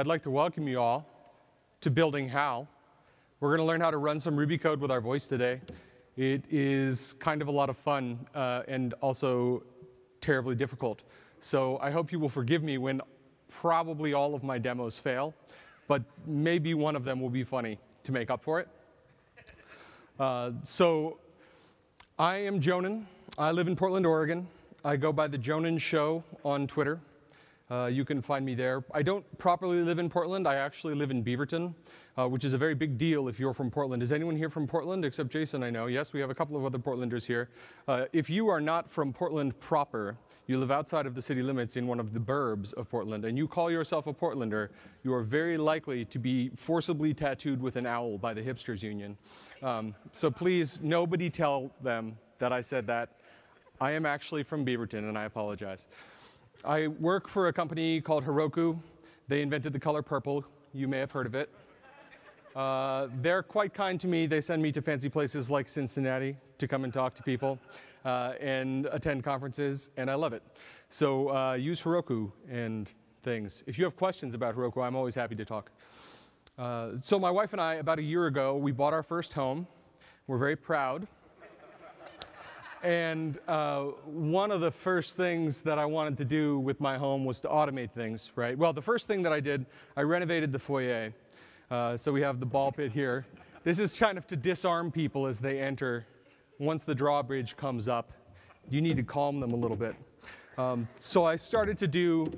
I'd like to welcome you all to Building HAL. We're going to learn how to run some Ruby code with our voice today. It is kind of a lot of fun uh, and also terribly difficult. So I hope you will forgive me when probably all of my demos fail, but maybe one of them will be funny to make up for it. Uh, so I am Jonan. I live in Portland, Oregon. I go by the Jonan Show on Twitter. Uh, you can find me there. I don't properly live in Portland. I actually live in Beaverton, uh, which is a very big deal if you're from Portland. Is anyone here from Portland except Jason? I know. Yes, we have a couple of other Portlanders here. Uh, if you are not from Portland proper, you live outside of the city limits in one of the burbs of Portland, and you call yourself a Portlander, you are very likely to be forcibly tattooed with an owl by the Hipsters Union. Um, so please, nobody tell them that I said that. I am actually from Beaverton, and I apologize. I work for a company called Heroku. They invented the color purple. You may have heard of it. Uh, they're quite kind to me. They send me to fancy places like Cincinnati to come and talk to people uh, and attend conferences, and I love it. So uh, use Heroku and things. If you have questions about Heroku, I'm always happy to talk. Uh, so my wife and I, about a year ago, we bought our first home. We're very proud. And uh, one of the first things that I wanted to do with my home was to automate things, right? Well, the first thing that I did, I renovated the foyer. Uh, so we have the ball pit here. This is kind of to disarm people as they enter. Once the drawbridge comes up, you need to calm them a little bit. Um, so I started to do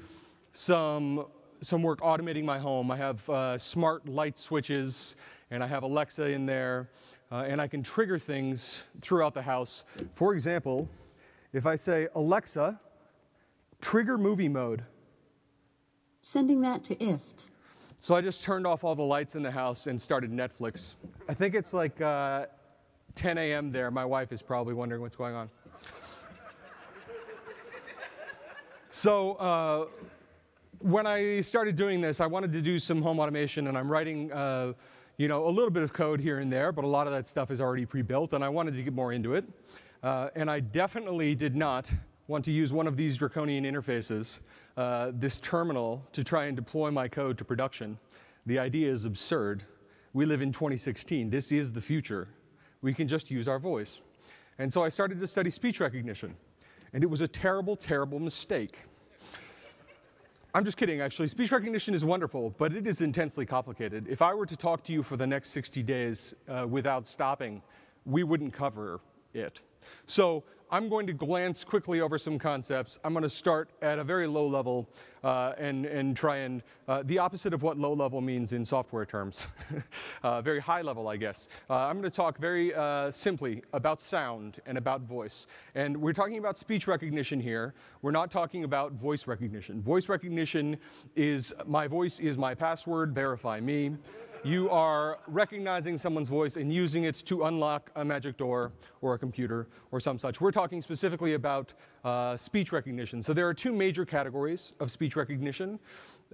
some, some work automating my home. I have uh, smart light switches, and I have Alexa in there uh, and I can trigger things throughout the house. For example, if I say, Alexa, trigger movie mode. Sending that to IFTTT. So I just turned off all the lights in the house and started Netflix. I think it's like uh, 10 a.m. there. My wife is probably wondering what's going on. so uh, when I started doing this, I wanted to do some home automation, and I'm writing uh, you know, a little bit of code here and there, but a lot of that stuff is already pre-built, and I wanted to get more into it. Uh, and I definitely did not want to use one of these draconian interfaces, uh, this terminal, to try and deploy my code to production. The idea is absurd. We live in 2016. This is the future. We can just use our voice. And so I started to study speech recognition. And it was a terrible, terrible mistake. I'm just kidding, actually. Speech recognition is wonderful, but it is intensely complicated. If I were to talk to you for the next 60 days uh, without stopping, we wouldn't cover it. So I'm going to glance quickly over some concepts. I'm going to start at a very low level uh, and, and try and, uh, the opposite of what low level means in software terms. uh, very high level, I guess. Uh, I'm going to talk very uh, simply about sound and about voice. And we're talking about speech recognition here. We're not talking about voice recognition. Voice recognition is my voice is my password, verify me you are recognizing someone's voice and using it to unlock a magic door or a computer or some such. We're talking specifically about uh, speech recognition. So there are two major categories of speech recognition.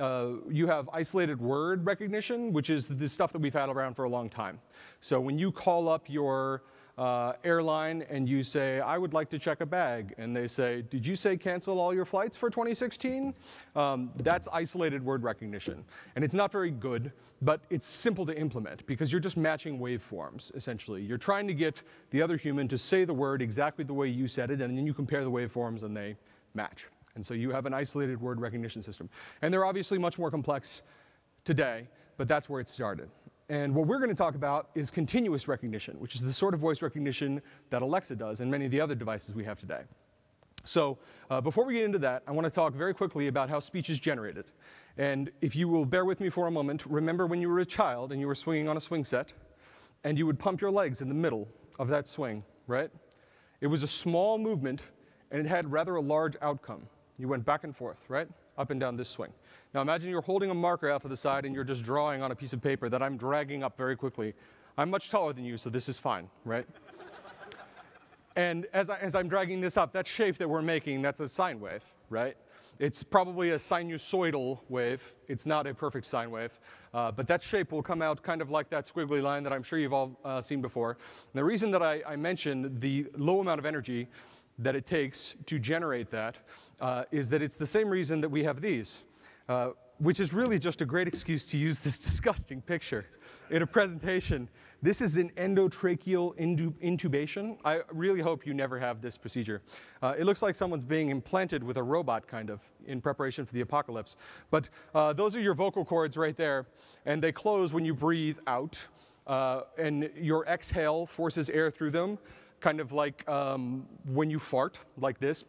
Uh, you have isolated word recognition, which is the stuff that we've had around for a long time. So when you call up your uh, airline and you say, I would like to check a bag, and they say, Did you say cancel all your flights for 2016? Um, that's isolated word recognition. And it's not very good, but it's simple to implement because you're just matching waveforms, essentially. You're trying to get the other human to say the word exactly the way you said it, and then you compare the waveforms and they match. And so you have an isolated word recognition system. And they're obviously much more complex today, but that's where it started. And what we're going to talk about is continuous recognition, which is the sort of voice recognition that Alexa does and many of the other devices we have today. So uh, before we get into that, I want to talk very quickly about how speech is generated. And if you will bear with me for a moment, remember when you were a child and you were swinging on a swing set, and you would pump your legs in the middle of that swing, right? It was a small movement, and it had rather a large outcome. You went back and forth, right? Up and down this swing. Now imagine you're holding a marker out to the side and you're just drawing on a piece of paper that I'm dragging up very quickly. I'm much taller than you, so this is fine, right? and as, I, as I'm dragging this up, that shape that we're making, that's a sine wave, right? It's probably a sinusoidal wave. It's not a perfect sine wave. Uh, but that shape will come out kind of like that squiggly line that I'm sure you've all uh, seen before. And the reason that I, I, mentioned the low amount of energy that it takes to generate that uh, is that it's the same reason that we have these. Uh, which is really just a great excuse to use this disgusting picture in a presentation. This is an endotracheal intubation. I really hope you never have this procedure. Uh, it looks like someone's being implanted with a robot, kind of, in preparation for the apocalypse. But uh, those are your vocal cords right there, and they close when you breathe out, uh, and your exhale forces air through them, kind of like um, when you fart, like this.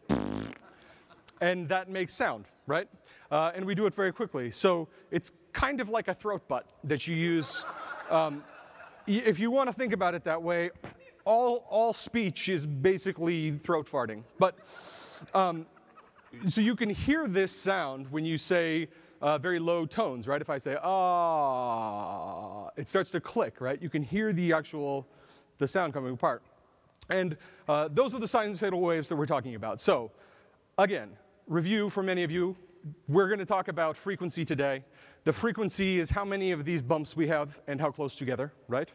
And that makes sound, right? Uh, and we do it very quickly. So it's kind of like a throat butt that you use. Um, if you want to think about it that way, all, all speech is basically throat farting. But um, so you can hear this sound when you say uh, very low tones, right? If I say ah, it starts to click, right? You can hear the actual the sound coming apart. And uh, those are the sinusoidal waves that we're talking about. So again, review for many of you. We're going to talk about frequency today. The frequency is how many of these bumps we have and how close together, right?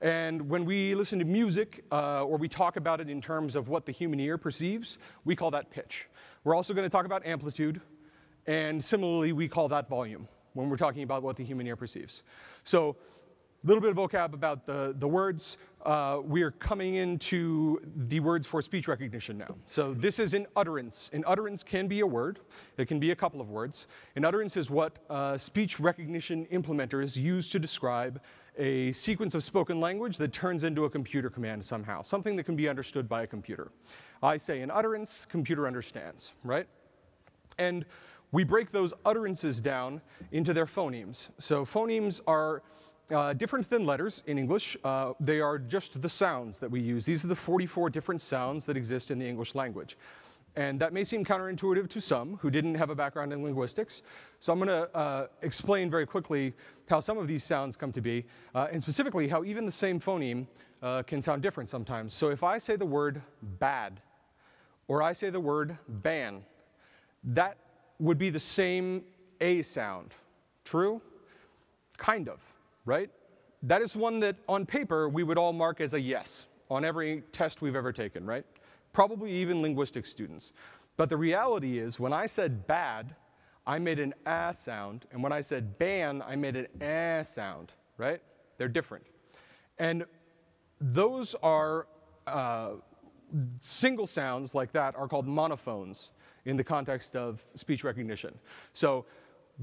And when we listen to music uh, or we talk about it in terms of what the human ear perceives, we call that pitch. We're also going to talk about amplitude, and similarly, we call that volume when we're talking about what the human ear perceives. So a little bit of vocab about the, the words. Uh, we are coming into the words for speech recognition now. So this is an utterance. An utterance can be a word. It can be a couple of words. An utterance is what uh, speech recognition implementers use to describe a sequence of spoken language that turns into a computer command somehow, something that can be understood by a computer. I say an utterance, computer understands, right? And we break those utterances down into their phonemes. So phonemes are uh, different than letters in English. Uh, they are just the sounds that we use. These are the 44 different sounds that exist in the English language. And that may seem counterintuitive to some who didn't have a background in linguistics. So I'm going to uh, explain very quickly how some of these sounds come to be, uh, and specifically how even the same phoneme uh, can sound different sometimes. So if I say the word bad, or I say the word ban, that would be the same A sound. True? Kind of right? That is one that on paper we would all mark as a yes on every test we've ever taken, right? Probably even linguistics students. But the reality is, when I said bad, I made an ah sound, and when I said ban, I made an ah sound, right? They're different. And those are uh, single sounds like that are called monophones in the context of speech recognition. So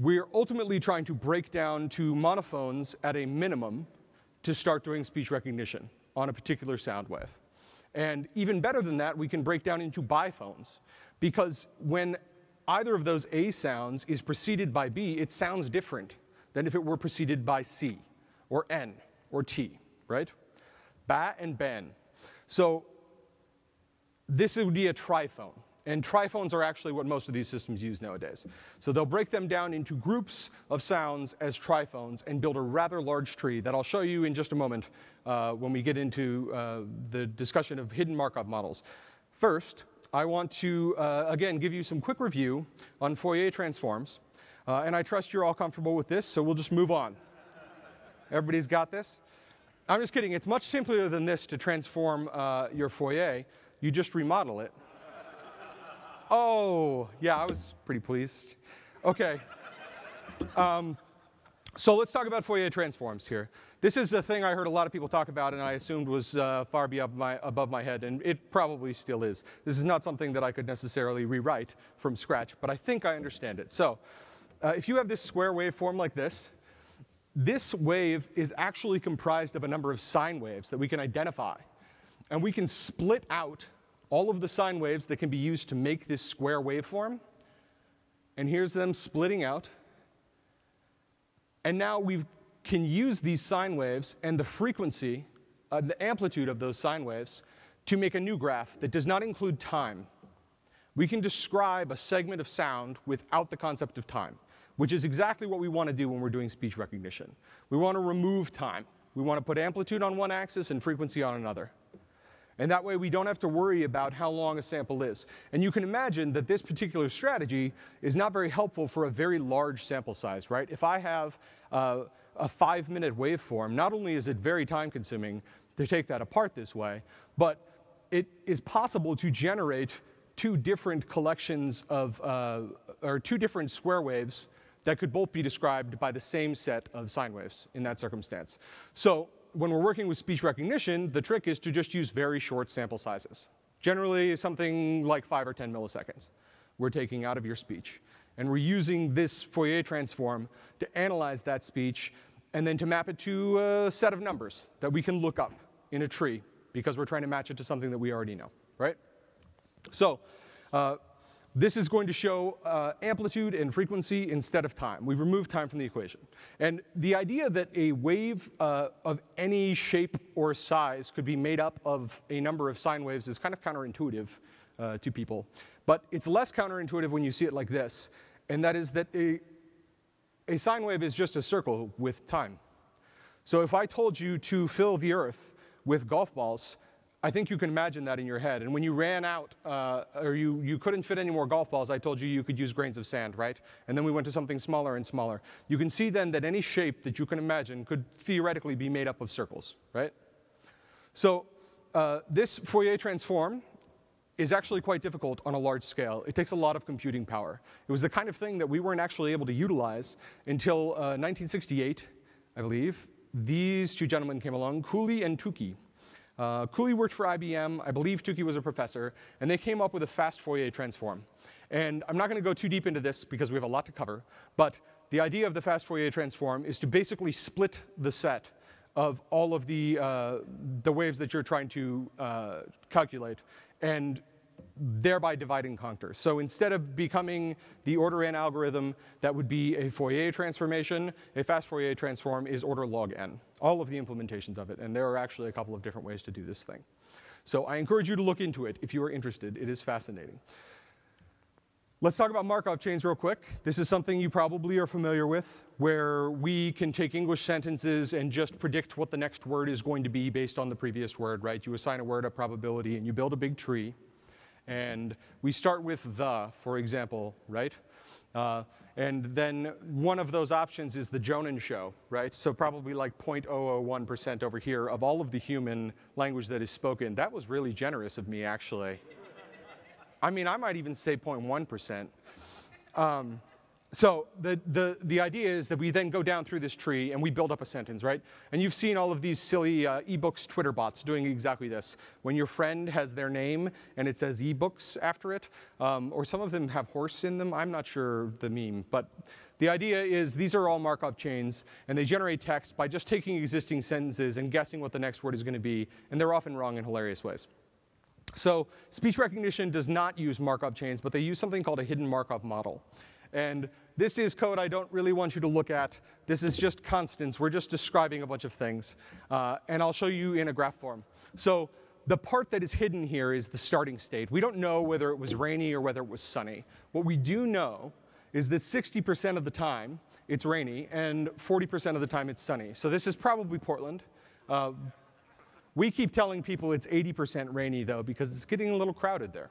we're ultimately trying to break down to monophones at a minimum to start doing speech recognition on a particular sound wave. And even better than that, we can break down into biphones. Because when either of those A sounds is preceded by B, it sounds different than if it were preceded by C or N or T, right? Ba and ben. So this would be a triphone. And triphones are actually what most of these systems use nowadays. So they'll break them down into groups of sounds as triphones and build a rather large tree that I'll show you in just a moment uh, when we get into uh, the discussion of hidden Markov models. First, I want to, uh, again, give you some quick review on Fourier transforms. Uh, and I trust you're all comfortable with this, so we'll just move on. Everybody's got this? I'm just kidding. It's much simpler than this to transform uh, your Fourier. You just remodel it. Oh, yeah, I was pretty pleased. Okay. Um, so let's talk about Fourier transforms here. This is a thing I heard a lot of people talk about and I assumed was uh, far above my, above my head, and it probably still is. This is not something that I could necessarily rewrite from scratch, but I think I understand it. So uh, if you have this square waveform like this, this wave is actually comprised of a number of sine waves that we can identify. And we can split out all of the sine waves that can be used to make this square waveform. And here's them splitting out. And now we can use these sine waves and the frequency, uh, the amplitude of those sine waves, to make a new graph that does not include time. We can describe a segment of sound without the concept of time, which is exactly what we want to do when we're doing speech recognition. We want to remove time. We want to put amplitude on one axis and frequency on another. And that way we don't have to worry about how long a sample is. And you can imagine that this particular strategy is not very helpful for a very large sample size, right? If I have uh, a five minute waveform, not only is it very time consuming to take that apart this way, but it is possible to generate two different collections of, uh, or two different square waves that could both be described by the same set of sine waves in that circumstance. So when we're working with speech recognition, the trick is to just use very short sample sizes. Generally, something like 5 or 10 milliseconds we're taking out of your speech. And we're using this Fourier transform to analyze that speech and then to map it to a set of numbers that we can look up in a tree because we're trying to match it to something that we already know, right? So uh, this is going to show uh, amplitude and frequency instead of time. We've removed time from the equation. And the idea that a wave uh, of any shape or size could be made up of a number of sine waves is kind of counterintuitive uh, to people. But it's less counterintuitive when you see it like this, and that is that a, a sine wave is just a circle with time. So if I told you to fill the Earth with golf balls, I think you can imagine that in your head. And when you ran out, uh, or you, you couldn't fit any more golf balls, I told you you could use grains of sand, right? And then we went to something smaller and smaller. You can see then that any shape that you can imagine could theoretically be made up of circles, right? So uh, this Fourier transform is actually quite difficult on a large scale. It takes a lot of computing power. It was the kind of thing that we weren't actually able to utilize until uh, 1968, I believe. These two gentlemen came along, Cooley and Tukey. Uh, Cooley worked for IBM. I believe Tukey was a professor. And they came up with a fast Fourier transform. And I'm not going to go too deep into this because we have a lot to cover. But the idea of the fast Fourier transform is to basically split the set of all of the, uh, the waves that you're trying to uh, calculate and thereby divide and conquer. So instead of becoming the order n algorithm that would be a Fourier transformation, a fast Fourier transform is order log n, all of the implementations of it. And there are actually a couple of different ways to do this thing. So I encourage you to look into it if you are interested. It is fascinating. Let's talk about Markov chains real quick. This is something you probably are familiar with, where we can take English sentences and just predict what the next word is going to be based on the previous word, right? You assign a word a probability and you build a big tree. And we start with the, for example, right? Uh, and then one of those options is the Jonan show, right? So probably like 0.001% over here of all of the human language that is spoken. That was really generous of me, actually. I mean, I might even say 0.1%. Um, so the, the, the idea is that we then go down through this tree and we build up a sentence, right? And you've seen all of these silly uh, ebooks Twitter bots doing exactly this. When your friend has their name and it says ebooks after it, um, or some of them have horse in them, I'm not sure the meme, but the idea is these are all Markov chains and they generate text by just taking existing sentences and guessing what the next word is going to be, and they're often wrong in hilarious ways. So speech recognition does not use Markov chains, but they use something called a hidden Markov model. And this is code I don't really want you to look at. This is just constants. We're just describing a bunch of things. Uh, and I'll show you in a graph form. So the part that is hidden here is the starting state. We don't know whether it was rainy or whether it was sunny. What we do know is that 60% of the time it's rainy and 40% of the time it's sunny. So this is probably Portland. Uh, we keep telling people it's 80% rainy though because it's getting a little crowded there.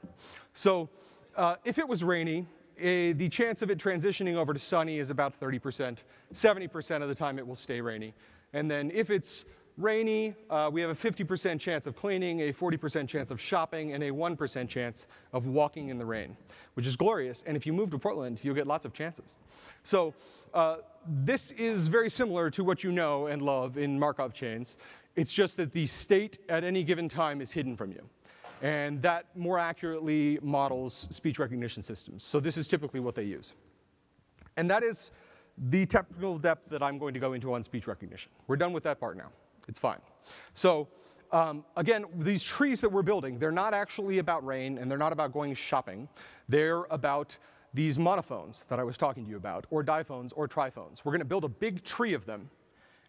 So uh, if it was rainy, a, the chance of it transitioning over to sunny is about 30%. 70% of the time it will stay rainy. And then if it's rainy, uh, we have a 50% chance of cleaning, a 40% chance of shopping, and a 1% chance of walking in the rain, which is glorious. And if you move to Portland, you'll get lots of chances. So uh, this is very similar to what you know and love in Markov chains. It's just that the state at any given time is hidden from you. And that more accurately models speech recognition systems. So this is typically what they use. And that is the technical depth that I'm going to go into on speech recognition. We're done with that part now. It's fine. So um, again, these trees that we're building, they're not actually about rain and they're not about going shopping. They're about these monophones that I was talking to you about, or diphones or triphones. We're going to build a big tree of them,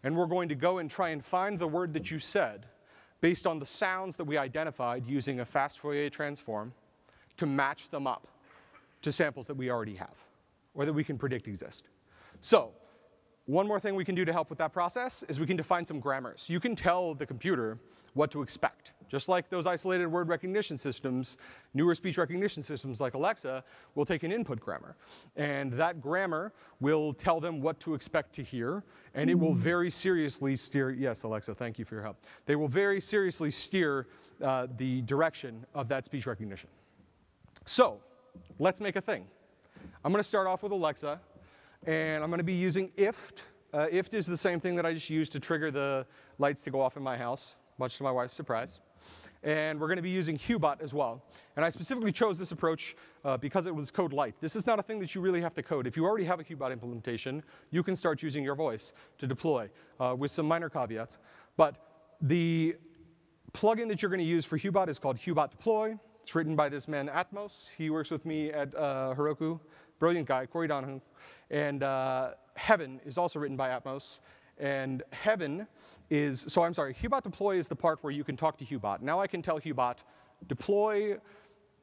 and we're going to go and try and find the word that you said based on the sounds that we identified using a fast Fourier transform to match them up to samples that we already have or that we can predict exist. So one more thing we can do to help with that process is we can define some grammars. You can tell the computer what to expect. Just like those isolated word recognition systems, newer speech recognition systems like Alexa will take an input grammar. And that grammar will tell them what to expect to hear, and it will very seriously steer, yes, Alexa, thank you for your help. They will very seriously steer uh, the direction of that speech recognition. So, let's make a thing. I'm gonna start off with Alexa, and I'm going to be using IFTTT. Uh, IFTTT is the same thing that I just used to trigger the lights to go off in my house, much to my wife's surprise. And we're going to be using Hubot as well. And I specifically chose this approach uh, because it was code light. This is not a thing that you really have to code. If you already have a Hubot implementation, you can start using your voice to deploy uh, with some minor caveats. But the plugin that you're going to use for Hubot is called Hubot Deploy. It's written by this man, Atmos. He works with me at uh, Heroku. Brilliant guy, Corey Donohoe. And uh, Heaven is also written by Atmos. And Heaven is, so I'm sorry, Hubot Deploy is the part where you can talk to Hubot. Now I can tell Hubot, deploy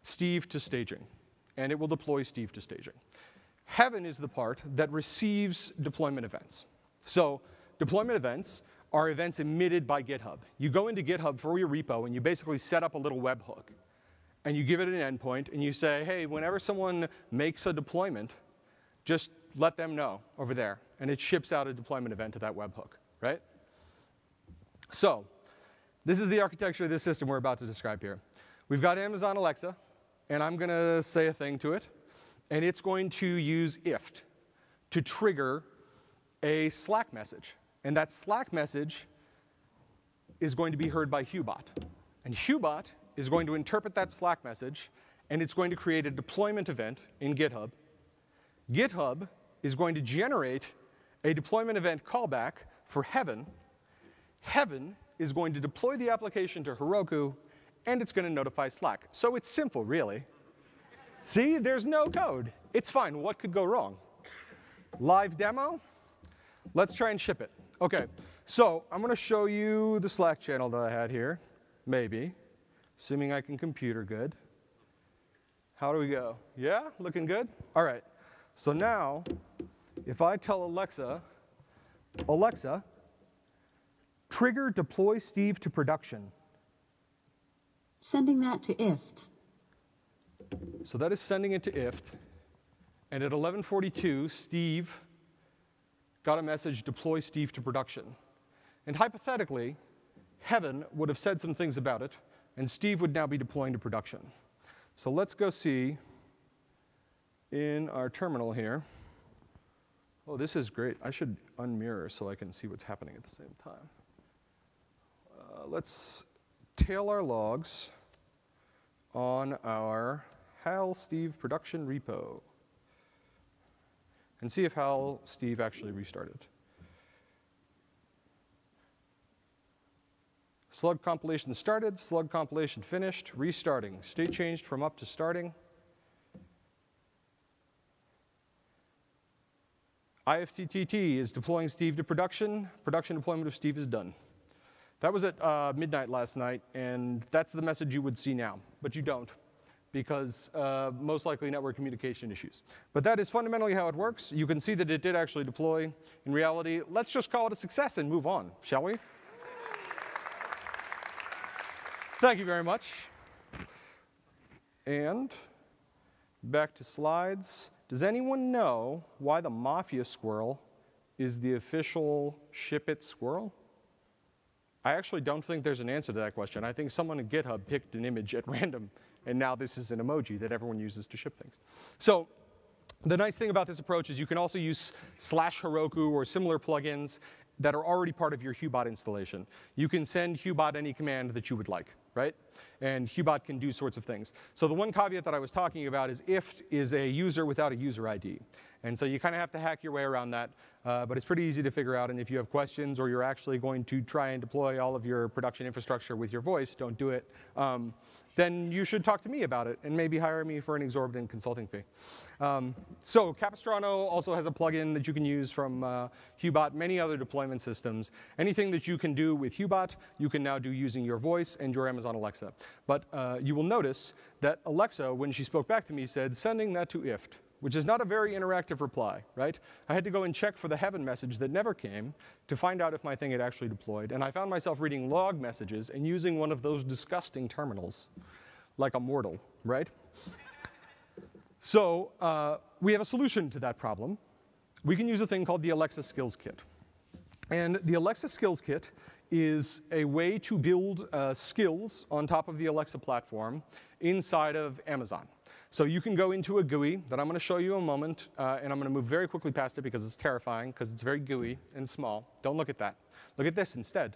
Steve to staging. And it will deploy Steve to staging. Heaven is the part that receives deployment events. So deployment events are events emitted by GitHub. You go into GitHub for your repo and you basically set up a little webhook and you give it an endpoint and you say, hey, whenever someone makes a deployment, just let them know over there. And it ships out a deployment event to that webhook, right? So, this is the architecture of this system we're about to describe here. We've got Amazon Alexa, and I'm going to say a thing to it, and it's going to use IFTTT to trigger a Slack message. And that Slack message is going to be heard by Hubot. And Hubot is going to interpret that Slack message, and it's going to create a deployment event in GitHub. GitHub is going to generate a deployment event callback for Heaven. Heaven is going to deploy the application to Heroku, and it's going to notify Slack. So it's simple, really. See, there's no code. It's fine. What could go wrong? Live demo. Let's try and ship it. OK, so I'm going to show you the Slack channel that I had here, maybe assuming I can computer good. How do we go? Yeah, looking good? All right. So now, if I tell Alexa, Alexa, trigger deploy Steve to production. Sending that to IFTTT. So that is sending it to IFTTT. And at 1142, Steve got a message, deploy Steve to production. And hypothetically, Heaven would have said some things about it, and Steve would now be deploying to production. So let's go see in our terminal here. Oh, this is great. I should unmirror so I can see what's happening at the same time. Uh, let's tail our logs on our Hal Steve production repo and see if Hal Steve actually restarted. Slug compilation started, slug compilation finished, restarting. State changed from up to starting. IFTTT is deploying Steve to production. Production deployment of Steve is done. That was at uh, midnight last night, and that's the message you would see now, but you don't because uh, most likely network communication issues. But that is fundamentally how it works. You can see that it did actually deploy. In reality, let's just call it a success and move on, shall we? Thank you very much. And back to slides. Does anyone know why the Mafia squirrel is the official ship it squirrel? I actually don't think there's an answer to that question. I think someone at GitHub picked an image at random, and now this is an emoji that everyone uses to ship things. So the nice thing about this approach is you can also use slash Heroku or similar plugins that are already part of your Hubot installation. You can send Hubot any command that you would like right? And Hubot can do sorts of things. So the one caveat that I was talking about is if is a user without a user ID. And so you kind of have to hack your way around that, uh, but it's pretty easy to figure out. And if you have questions or you're actually going to try and deploy all of your production infrastructure with your voice, don't do it. Um, then you should talk to me about it and maybe hire me for an exorbitant consulting fee. Um, so Capistrano also has a plugin that you can use from uh, Hubot, many other deployment systems. Anything that you can do with Hubot, you can now do using your voice and your Amazon Alexa. But uh, you will notice that Alexa, when she spoke back to me, said, sending that to IFTTT which is not a very interactive reply, right? I had to go and check for the heaven message that never came to find out if my thing had actually deployed. And I found myself reading log messages and using one of those disgusting terminals like a mortal, right? so uh, we have a solution to that problem. We can use a thing called the Alexa Skills Kit. And the Alexa Skills Kit is a way to build uh, skills on top of the Alexa platform inside of Amazon. So you can go into a GUI that I'm going to show you in a moment, uh, and I'm going to move very quickly past it because it's terrifying, because it's very GUI and small. Don't look at that. Look at this instead.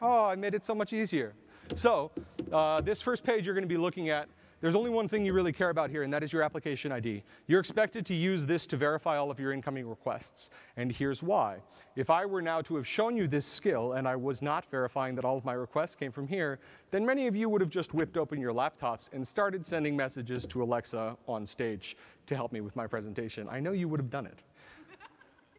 Oh, I made it so much easier. So uh, this first page you're going to be looking at there's only one thing you really care about here, and that is your application ID. You're expected to use this to verify all of your incoming requests, and here's why. If I were now to have shown you this skill and I was not verifying that all of my requests came from here, then many of you would have just whipped open your laptops and started sending messages to Alexa on stage to help me with my presentation. I know you would have done it.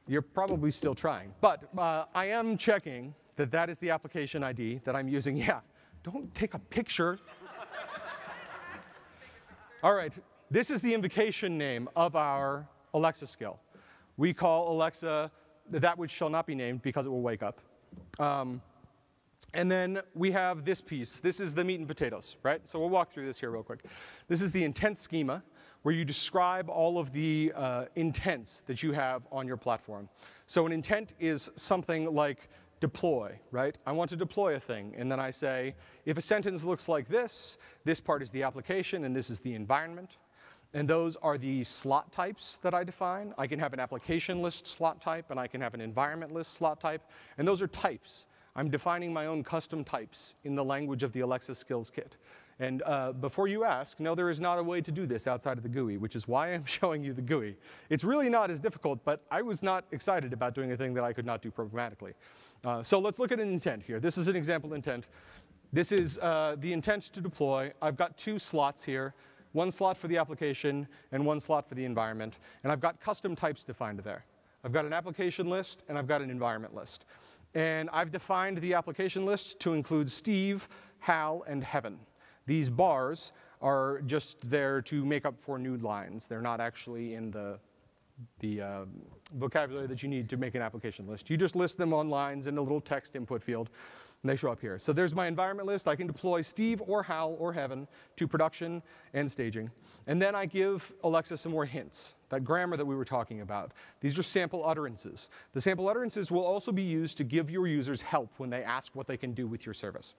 You're probably still trying. But uh, I am checking that that is the application ID that I'm using. Yeah, don't take a picture. All right, this is the invocation name of our Alexa skill. We call Alexa that which shall not be named because it will wake up. Um, and then we have this piece. This is the meat and potatoes, right? So we'll walk through this here real quick. This is the intent schema where you describe all of the uh, intents that you have on your platform. So an intent is something like deploy, right? I want to deploy a thing, and then I say, if a sentence looks like this, this part is the application and this is the environment. And those are the slot types that I define. I can have an application list slot type, and I can have an environment list slot type, and those are types. I'm defining my own custom types in the language of the Alexa Skills Kit. And uh, before you ask, no, there is not a way to do this outside of the GUI, which is why I'm showing you the GUI. It's really not as difficult, but I was not excited about doing a thing that I could not do programmatically. Uh, so let's look at an intent here. This is an example intent. This is uh, the intent to deploy. I've got two slots here, one slot for the application and one slot for the environment. And I've got custom types defined there. I've got an application list and I've got an environment list. And I've defined the application list to include Steve, Hal, and Heaven. These bars are just there to make up for new lines. They're not actually in the the uh, vocabulary that you need to make an application list. You just list them on lines in a little text input field, and they show up here. So there's my environment list. I can deploy Steve or Hal or Heaven to production and staging. And then I give Alexa some more hints, that grammar that we were talking about. These are sample utterances. The sample utterances will also be used to give your users help when they ask what they can do with your service.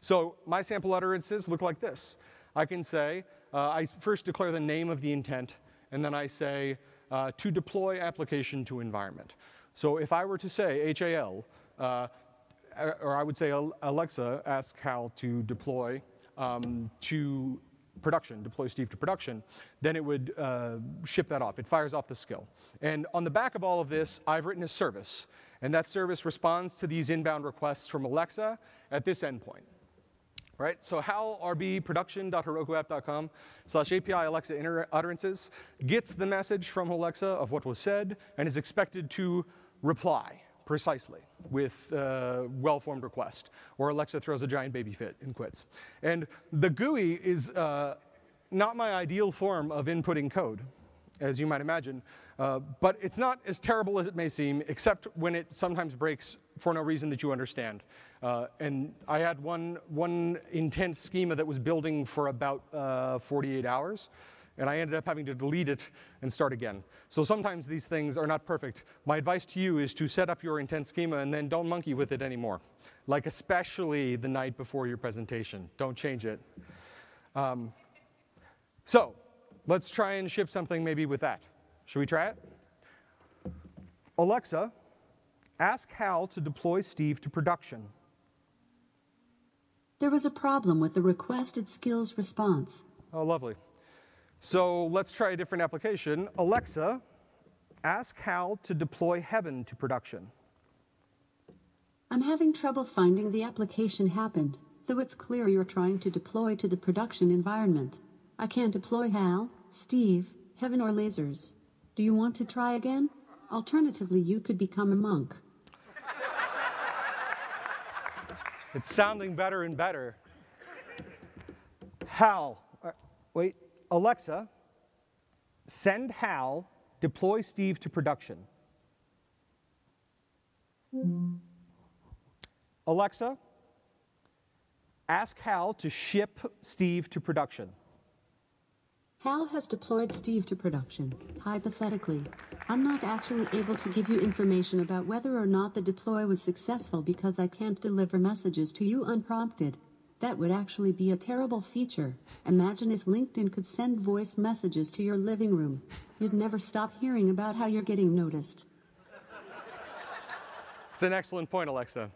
So my sample utterances look like this. I can say, uh, I first declare the name of the intent, and then I say, uh, to deploy application to environment. So if I were to say HAL, uh, or I would say Alexa, ask Hal to deploy um, to production, deploy Steve to production, then it would uh, ship that off. It fires off the skill. And on the back of all of this, I've written a service. And that service responds to these inbound requests from Alexa at this endpoint right? So halrbproduction.herokuapp.com slash API Alexa utterances gets the message from Alexa of what was said and is expected to reply precisely with a well-formed request. Or Alexa throws a giant baby fit and quits. And the GUI is uh, not my ideal form of inputting code, as you might imagine. Uh, but it's not as terrible as it may seem, except when it sometimes breaks for no reason that you understand. Uh, and I had one, one intent schema that was building for about uh, 48 hours, and I ended up having to delete it and start again. So sometimes these things are not perfect. My advice to you is to set up your intent schema and then don't monkey with it anymore. Like especially the night before your presentation. Don't change it. Um, so let's try and ship something maybe with that. Should we try it? Alexa, ask Hal to deploy Steve to production. There was a problem with the requested skills response. Oh, lovely. So let's try a different application. Alexa, ask Hal to deploy Heaven to production. I'm having trouble finding the application happened, though it's clear you're trying to deploy to the production environment. I can't deploy Hal, Steve, Heaven, or lasers. Do you want to try again? Alternatively, you could become a monk. It's sounding better and better. Hal, uh, wait, Alexa, send Hal, deploy Steve to production. Alexa, ask Hal to ship Steve to production. Hal has deployed Steve to production. Hypothetically, I'm not actually able to give you information about whether or not the deploy was successful because I can't deliver messages to you unprompted. That would actually be a terrible feature. Imagine if LinkedIn could send voice messages to your living room. You'd never stop hearing about how you're getting noticed. It's an excellent point, Alexa.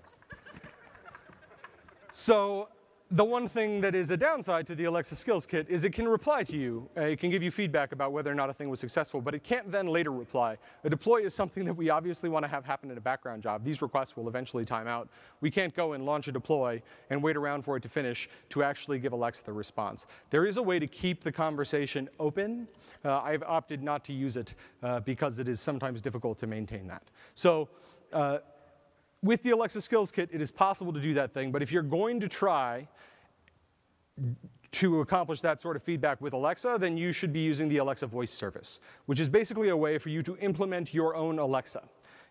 So the one thing that is a downside to the Alexa Skills Kit is it can reply to you. Uh, it can give you feedback about whether or not a thing was successful, but it can't then later reply. A deploy is something that we obviously want to have happen in a background job. These requests will eventually time out. We can't go and launch a deploy and wait around for it to finish to actually give Alexa the response. There is a way to keep the conversation open. Uh, I've opted not to use it uh, because it is sometimes difficult to maintain that. So uh, with the Alexa Skills Kit, it is possible to do that thing, but if you're going to try to accomplish that sort of feedback with Alexa, then you should be using the Alexa voice service, which is basically a way for you to implement your own Alexa.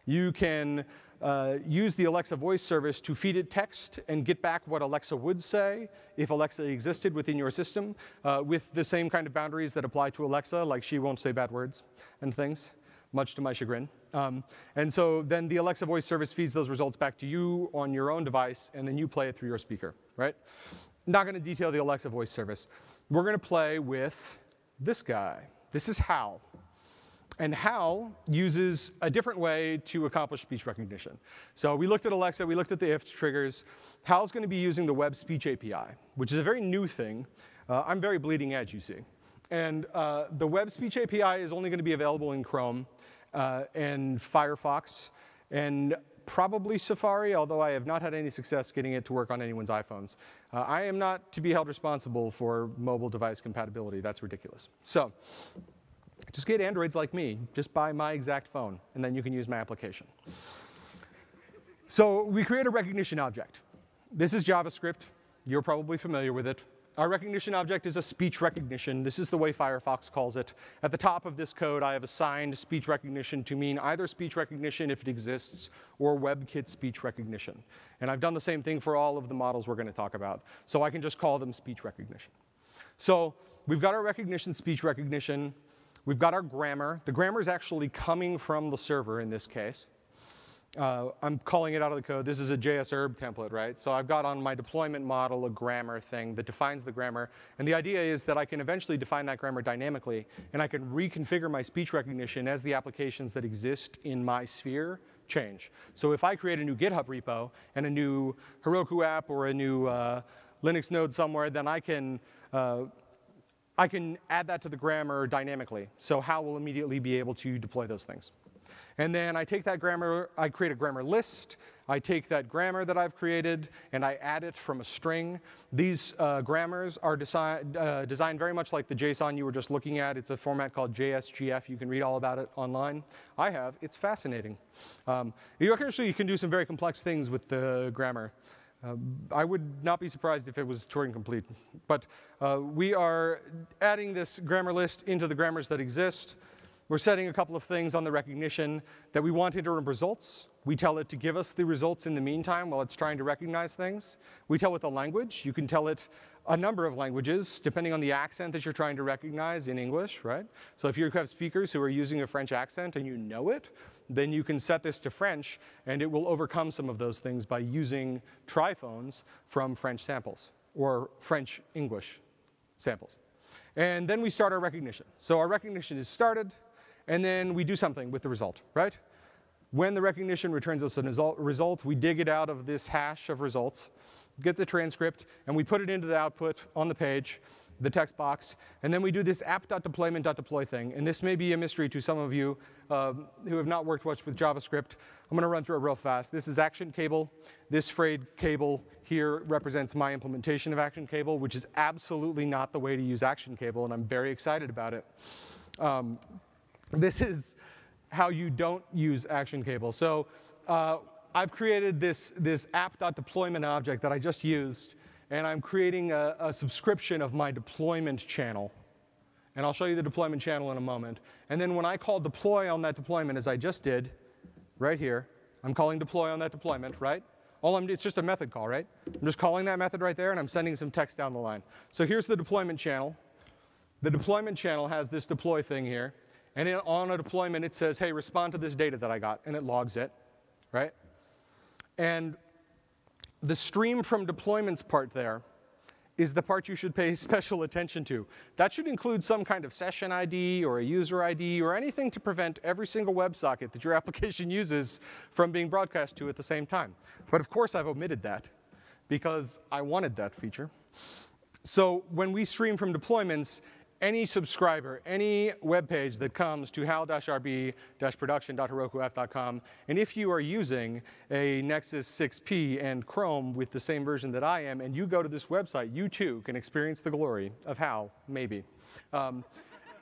You can uh, use the Alexa voice service to feed it text and get back what Alexa would say if Alexa existed within your system, uh, with the same kind of boundaries that apply to Alexa, like she won't say bad words and things, much to my chagrin. Um, and so then the Alexa voice service feeds those results back to you on your own device, and then you play it through your speaker, right? not going to detail the Alexa voice service. We're going to play with this guy. This is Hal. And Hal uses a different way to accomplish speech recognition. So we looked at Alexa, we looked at the if triggers. Hal's going to be using the web speech API, which is a very new thing. Uh, I'm very bleeding edge, you see. And uh, the web speech API is only going to be available in Chrome uh, and Firefox. And probably Safari, although I have not had any success getting it to work on anyone's iPhones. Uh, I am not to be held responsible for mobile device compatibility. That's ridiculous. So just get Androids like me. Just buy my exact phone, and then you can use my application. So we create a recognition object. This is JavaScript. You're probably familiar with it. Our recognition object is a speech recognition. This is the way Firefox calls it. At the top of this code, I have assigned speech recognition to mean either speech recognition if it exists or WebKit speech recognition. And I've done the same thing for all of the models we're going to talk about. So I can just call them speech recognition. So we've got our recognition, speech recognition. We've got our grammar. The grammar is actually coming from the server in this case. Uh, I'm calling it out of the code. This is a JSERB template, right? So I've got on my deployment model a grammar thing that defines the grammar. And the idea is that I can eventually define that grammar dynamically, and I can reconfigure my speech recognition as the applications that exist in my sphere change. So if I create a new GitHub repo and a new Heroku app or a new uh, Linux node somewhere, then I can uh, I can add that to the grammar dynamically. So Hal will immediately be able to deploy those things. And then I take that grammar, I create a grammar list. I take that grammar that I've created and I add it from a string. These uh, grammars are desi uh, designed very much like the JSON you were just looking at. It's a format called JSGF. You can read all about it online. I have. It's fascinating. Um, you actually can do some very complex things with the grammar. Uh, I would not be surprised if it was Turing complete. But uh, we are adding this grammar list into the grammars that exist. We're setting a couple of things on the recognition that we want interim results. We tell it to give us the results in the meantime while it's trying to recognize things. We tell it the language. You can tell it a number of languages, depending on the accent that you're trying to recognize in English, right? So if you have speakers who are using a French accent and you know it, then you can set this to French, and it will overcome some of those things by using triphones from French samples or French English samples. And then we start our recognition. So our recognition is started and then we do something with the result, right? When the recognition returns us a result, we dig it out of this hash of results, get the transcript, and we put it into the output on the page, the text box, and then we do this app.deployment.deploy thing. And this may be a mystery to some of you um, who have not worked much with JavaScript. I'm going to run through it real fast. This is action cable. This frayed cable here represents my implementation of action cable, which is absolutely not the way to use action cable, and I'm very excited about it. Um, this is how you don't use action cable. So uh, I've created this, this app.deployment object that I just used, and I'm creating a, a subscription of my deployment channel. And I'll show you the deployment channel in a moment. And then when I call deploy on that deployment, as I just did, right here, I'm calling deploy on that deployment, right? All I'm, it's just a method call, right? I'm just calling that method right there, and I'm sending some text down the line. So here's the deployment channel. The deployment channel has this deploy thing here. And in, on a deployment, it says, hey, respond to this data that I got, and it logs it, right? And the stream from deployments part there is the part you should pay special attention to. That should include some kind of session ID or a user ID or anything to prevent every single WebSocket that your application uses from being broadcast to at the same time. But of course, I've omitted that because I wanted that feature. So when we stream from deployments, any subscriber, any web page that comes to hal-rb-production.herokuapp.com, and if you are using a Nexus 6P and Chrome with the same version that I am, and you go to this website, you too can experience the glory of HAL, maybe. Um,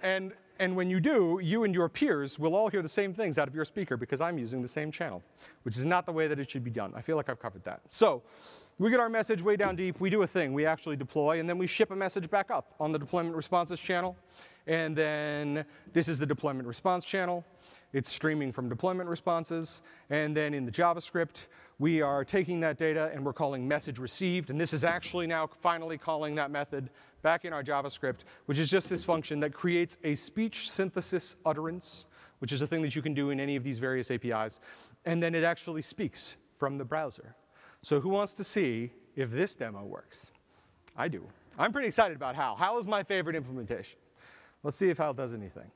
and, and when you do, you and your peers will all hear the same things out of your speaker because I'm using the same channel, which is not the way that it should be done. I feel like I've covered that. So we get our message way down deep, we do a thing, we actually deploy, and then we ship a message back up on the deployment responses channel. And then this is the deployment response channel. It's streaming from deployment responses. And then in the JavaScript, we are taking that data and we're calling message received. And this is actually now finally calling that method back in our JavaScript, which is just this function that creates a speech synthesis utterance, which is a thing that you can do in any of these various APIs. And then it actually speaks from the browser. So who wants to see if this demo works? I do. I'm pretty excited about HAL. HAL is my favorite implementation. Let's see if HAL does anything.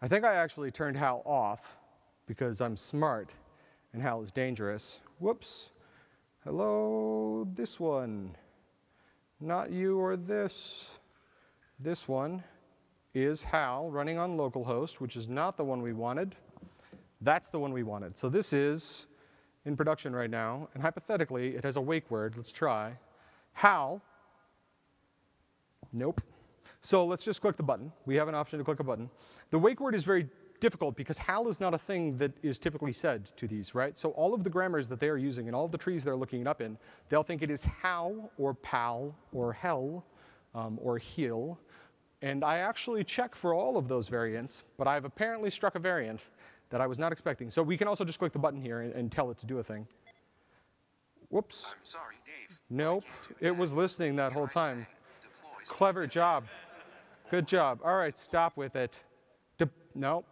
I think I actually turned HAL off because I'm smart and HAL is dangerous. Whoops. Hello, this one. Not you or this. This one is HAL running on localhost, which is not the one we wanted. That's the one we wanted. So this is in production right now, and hypothetically, it has a wake word. Let's try. Hal. Nope. So let's just click the button. We have an option to click a button. The wake word is very difficult because HAL is not a thing that is typically said to these, right? So all of the grammars that they are using and all of the trees they're looking it up in, they'll think it is how or pal or hell um, or heel. And I actually check for all of those variants, but I've apparently struck a variant that I was not expecting. So we can also just click the button here and, and tell it to do a thing. Whoops. I'm sorry, Dave. Nope. It was listening that whole time. Clever job. Good job. All right, stop with it. De- no.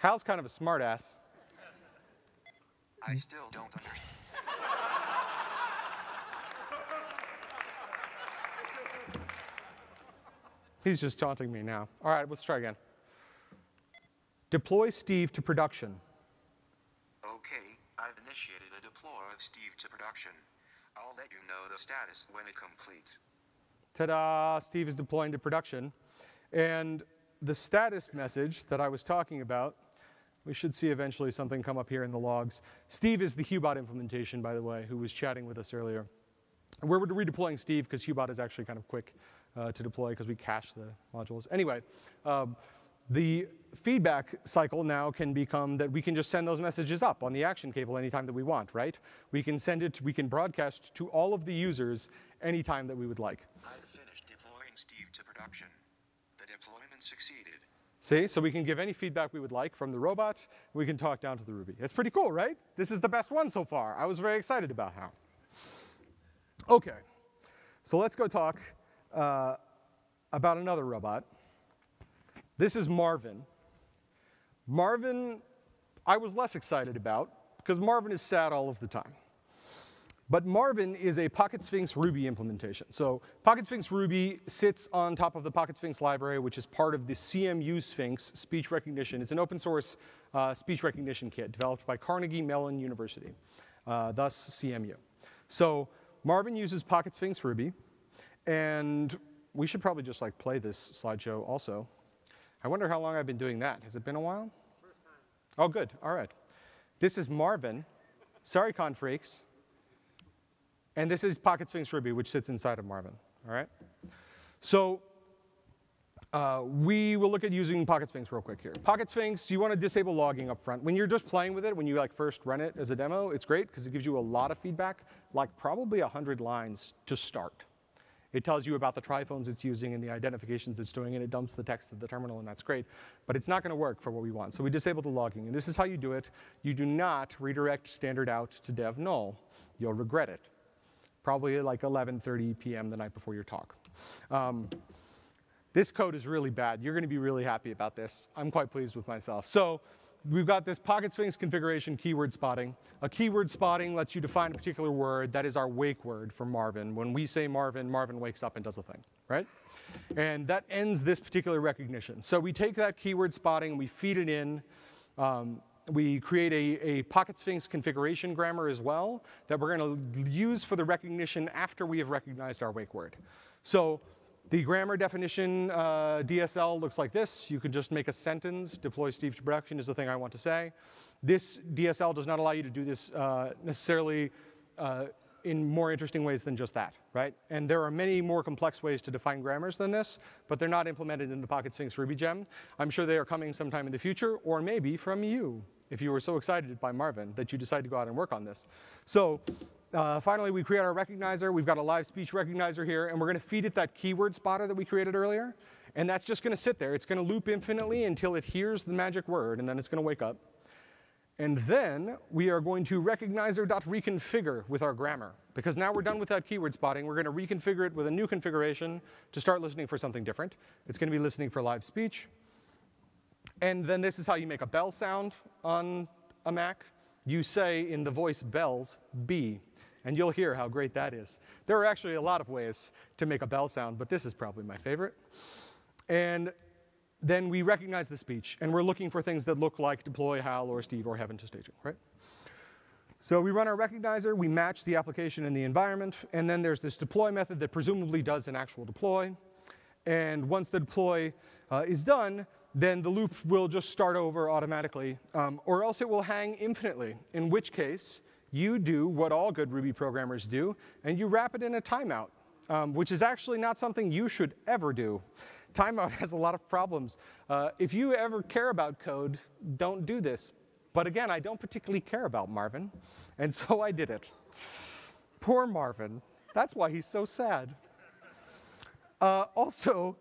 Hal's kind of a smartass. I still don't understand. He's just taunting me now. All right, let's try again. Deploy Steve to production. Okay, I've initiated a deploy of Steve to production. I'll let you know the status when it completes. Ta-da, Steve is deploying to production. And the status message that I was talking about, we should see eventually something come up here in the logs. Steve is the Hubot implementation, by the way, who was chatting with us earlier. We're redeploying Steve because Hubot is actually kind of quick uh, to deploy because we cache the modules. Anyway, um, the feedback cycle now can become that we can just send those messages up on the action cable anytime that we want, right? We can send it, we can broadcast to all of the users anytime that we would like. I've finished deploying Steve to production. The deployment succeeded. See, so we can give any feedback we would like from the robot. We can talk down to the Ruby. It's pretty cool, right? This is the best one so far. I was very excited about HAL. Okay, so let's go talk uh, about another robot. This is Marvin. Marvin, I was less excited about because Marvin is sad all of the time. But Marvin is a Pocket Sphinx Ruby implementation. So Pocket Sphinx Ruby sits on top of the Pocket Sphinx library, which is part of the CMU Sphinx speech recognition. It's an open source uh, speech recognition kit developed by Carnegie Mellon University, uh, thus CMU. So Marvin uses Pocket Sphinx Ruby, and we should probably just like play this slideshow also. I wonder how long I've been doing that. Has it been a while? Oh, good. All right. This is Marvin. Sorry, Confreaks. And this is Pocket Sphinx Ruby, which sits inside of Marvin. All right. So uh, we will look at using Pocket Sphinx real quick here. Pocket Sphinx, you want to disable logging up front. When you're just playing with it, when you like first run it as a demo, it's great because it gives you a lot of feedback, like probably 100 lines to start. It tells you about the triphones it's using and the identifications it's doing, and it dumps the text of the terminal, and that's great. But it's not going to work for what we want. So we disable the logging. And this is how you do it. You do not redirect standard out to dev null. You'll regret it. Probably like 11.30 p.m. the night before your talk. Um, this code is really bad. You're going to be really happy about this. I'm quite pleased with myself. So we've got this Pocket Sphinx configuration keyword spotting. A keyword spotting lets you define a particular word that is our wake word for Marvin. When we say Marvin, Marvin wakes up and does a thing, right? And that ends this particular recognition. So we take that keyword spotting we feed it in. Um, we create a, a Pocket Sphinx configuration grammar as well that we're going to use for the recognition after we have recognized our wake word. So the grammar definition uh, DSL looks like this. You can just make a sentence, deploy Steve to production is the thing I want to say. This DSL does not allow you to do this uh, necessarily uh, in more interesting ways than just that, right? And there are many more complex ways to define grammars than this, but they're not implemented in the Pocket Sphinx Ruby gem. I'm sure they are coming sometime in the future, or maybe from you, if you were so excited by Marvin that you decided to go out and work on this. So uh, finally, we create our recognizer. We've got a live speech recognizer here, and we're going to feed it that keyword spotter that we created earlier. And that's just going to sit there. It's going to loop infinitely until it hears the magic word, and then it's going to wake up. And then we are going to recognizer.reconfigure with our grammar. Because now we're done with that keyword spotting, we're going to reconfigure it with a new configuration to start listening for something different. It's going to be listening for live speech. And then this is how you make a bell sound on a Mac. You say in the voice bells, B, and you'll hear how great that is. There are actually a lot of ways to make a bell sound, but this is probably my favorite. And then we recognize the speech, and we're looking for things that look like deploy Hal or Steve or Heaven to staging, right? So we run our recognizer, we match the application and the environment, and then there's this deploy method that presumably does an actual deploy. And once the deploy uh, is done, then the loop will just start over automatically, um, or else it will hang infinitely, in which case you do what all good Ruby programmers do, and you wrap it in a timeout, um, which is actually not something you should ever do. Timeout has a lot of problems. Uh, if you ever care about code, don't do this. But again, I don't particularly care about Marvin, and so I did it. Poor Marvin. That's why he's so sad. Uh, also,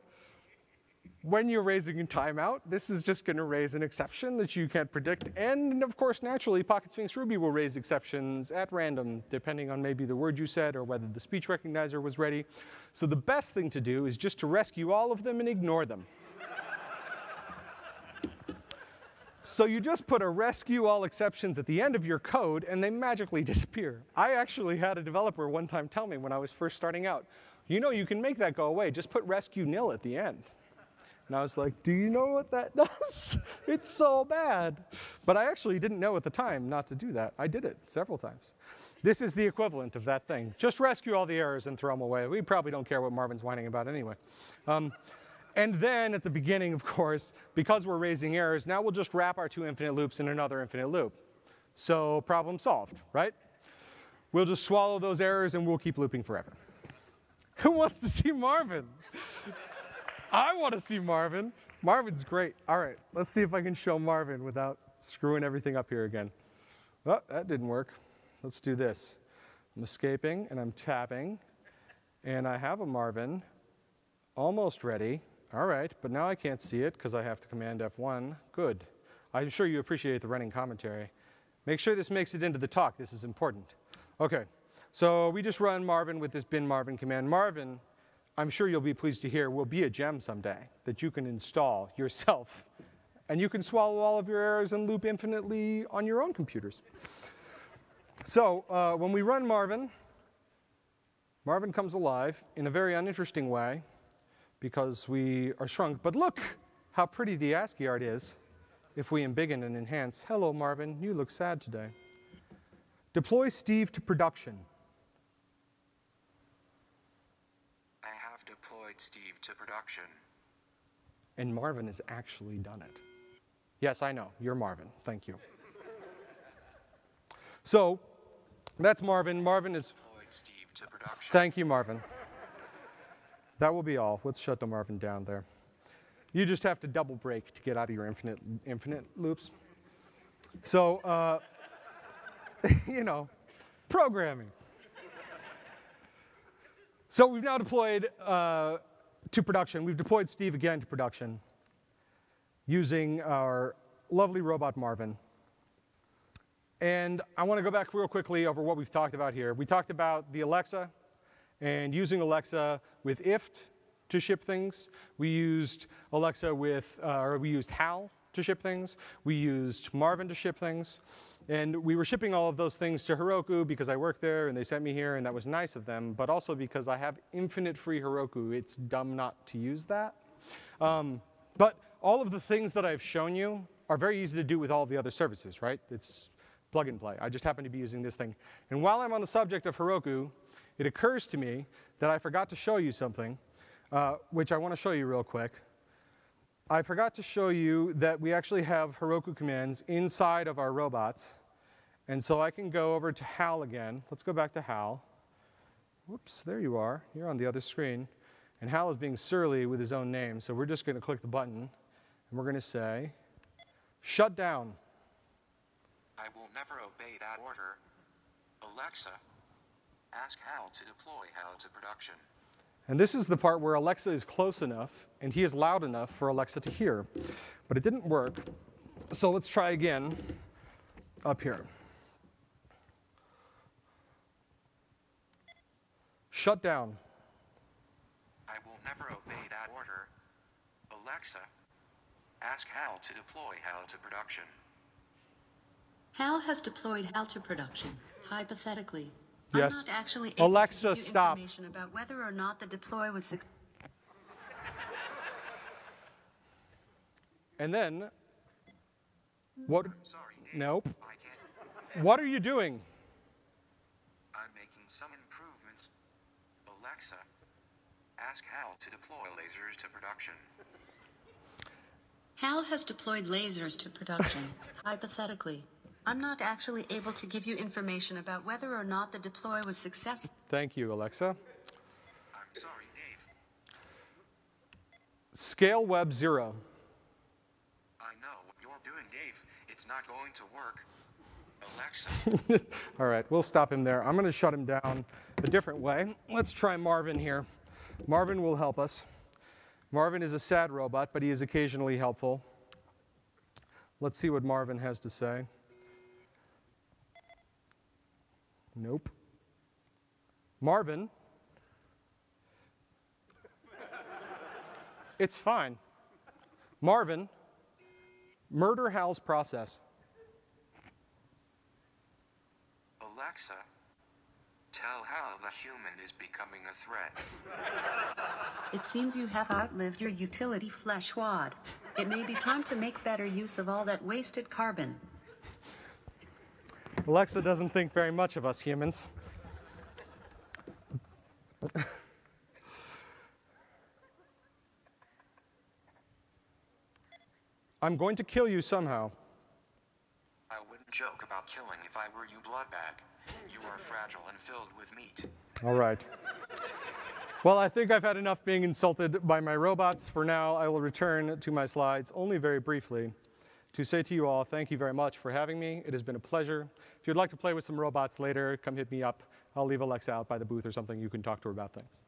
when you're raising a timeout, this is just going to raise an exception that you can't predict. And of course, naturally, Pocket Sphinx Ruby will raise exceptions at random, depending on maybe the word you said or whether the speech recognizer was ready. So the best thing to do is just to rescue all of them and ignore them. So you just put a rescue all exceptions at the end of your code and they magically disappear. I actually had a developer one time tell me when I was first starting out, you know you can make that go away, just put rescue nil at the end. And I was like, do you know what that does? it's so bad. But I actually didn't know at the time not to do that. I did it several times. This is the equivalent of that thing. Just rescue all the errors and throw them away. We probably don't care what Marvin's whining about anyway. Um, and then at the beginning, of course, because we're raising errors, now we'll just wrap our two infinite loops in another infinite loop. So problem solved, right? We'll just swallow those errors and we'll keep looping forever. Who wants to see Marvin? I want to see Marvin. Marvin's great. All right, let's see if I can show Marvin without screwing everything up here again. Oh, that didn't work. Let's do this. I'm escaping and I'm tapping, and I have a Marvin almost ready. All right, but now I can't see it because I have to Command F1. Good. I'm sure you appreciate the running commentary. Make sure this makes it into the talk. This is important. Okay, so we just run Marvin with this bin Marvin command. Marvin I'm sure you'll be pleased to hear will be a gem someday that you can install yourself. And you can swallow all of your errors and loop infinitely on your own computers. So uh, when we run Marvin, Marvin comes alive in a very uninteresting way because we are shrunk. But look how pretty the ASCII art is if we embiggen and enhance. Hello, Marvin, you look sad today. Deploy Steve to production. Steve to production. And Marvin has actually done it. Yes, I know. You're Marvin. Thank you. So that's Marvin. Marvin is. Deployed Steve to production. Thank you, Marvin. That will be all. Let's shut the Marvin down there. You just have to double break to get out of your infinite, infinite loops. So, uh, you know, programming. So we've now deployed uh, to production. We've deployed Steve again to production using our lovely robot Marvin. And I want to go back real quickly over what we've talked about here. We talked about the Alexa and using Alexa with IFTTT to ship things. We used Alexa with, uh, or we used HAL to ship things. We used Marvin to ship things. And we were shipping all of those things to Heroku because I work there and they sent me here and that was nice of them, but also because I have infinite free Heroku. It's dumb not to use that. Um, but all of the things that I've shown you are very easy to do with all the other services, right? It's plug and play. I just happen to be using this thing. And while I'm on the subject of Heroku, it occurs to me that I forgot to show you something, uh, which I want to show you real quick. I forgot to show you that we actually have Heroku commands inside of our robots. And so I can go over to Hal again. Let's go back to Hal. Whoops, there you are. You're on the other screen. And Hal is being surly with his own name. So we're just going to click the button and we're going to say, shut down. I will never obey that order. Alexa, ask Hal to deploy Hal to production. And this is the part where Alexa is close enough and he is loud enough for Alexa to hear. But it didn't work. So let's try again up here. Shut down. I will never obey that order. Alexa, ask Hal to deploy Hal to production. Hal has deployed HAL to production, hypothetically. I'm Yes. not actually able Alexa, to give you stop. information about whether or not the deploy was suc- And then, what? Sorry, Dave. Nope. What are you doing? I'm making some improvements. Alexa, ask Hal to deploy lasers to production. HAL has deployed lasers to production, hypothetically. I'm not actually able to give you information about whether or not the deploy was successful. Thank you, Alexa. I'm sorry, Dave. Scale web zero. I know what you're doing, Dave. It's not going to work. Alexa, All right, we'll stop him there. I'm going to shut him down a different way. Let's try Marvin here. Marvin will help us. Marvin is a sad robot, but he is occasionally helpful. Let's see what Marvin has to say. Nope. Marvin. It's fine. Marvin, murder Hal's process. Alexa, tell Hal the human is becoming a threat. It seems you have outlived your utility flesh wad. It may be time to make better use of all that wasted carbon. Alexa doesn't think very much of us humans. I'm going to kill you somehow. I wouldn't joke about killing if I were you, Bloodbag. You are fragile and filled with meat. All right. Well, I think I've had enough being insulted by my robots. For now, I will return to my slides only very briefly to say to you all, thank you very much for having me. It has been a pleasure. If you'd like to play with some robots later, come hit me up. I'll leave Alexa out by the booth or something. You can talk to her about things.